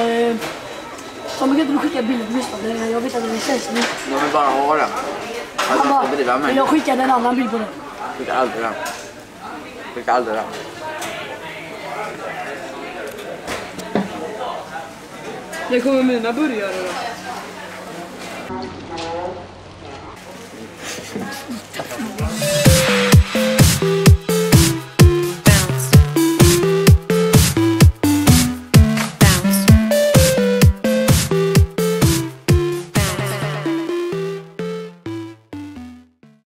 eh, Tommy kan inte skicka bilder på bröstbandet? Jag vet att den är känslig. Jag vill bara ha den. Alltså, han bara, driva mig. vill jag skicka en annan bild på den? Skicka aldrig den. Skicka aldrig den. När kommer mina burgare då?